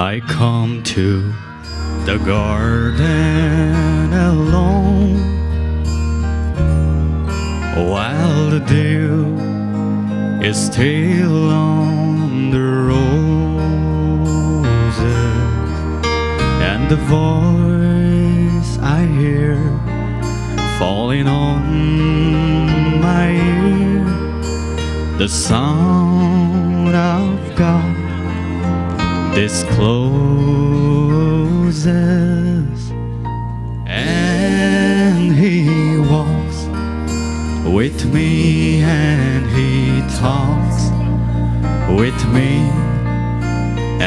I come to the garden alone. While the dew is still on the roses and the voice I hear falling on my ear the sound of God discloses and he walks with me and he talks with me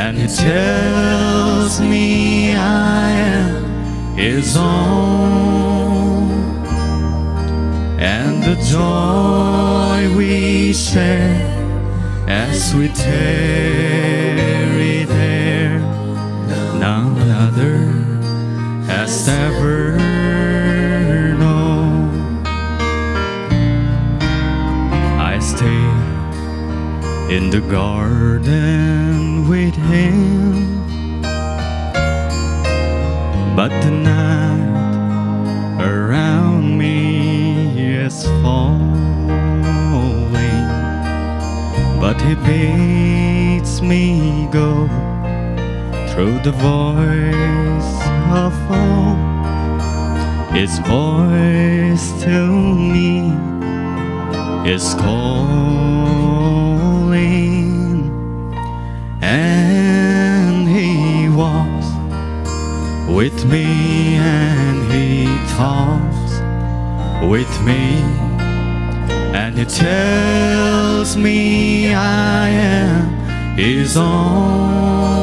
and he tells me I am his own. And the joy we share as we there none other has ever known. I stay in the garden with him. But the night around me is falling. But he bids me go through the voice of hope. His voice to me is calling. And he walks with me and he talks with me. And he tells me I am his own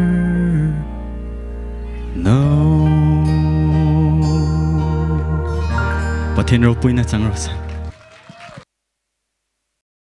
pathin ro puina chang